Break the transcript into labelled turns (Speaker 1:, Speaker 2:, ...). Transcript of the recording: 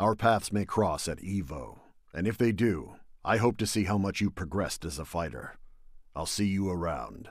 Speaker 1: Our paths may cross at EVO, and if they do, I hope to see how much you progressed as a fighter. I'll see you around.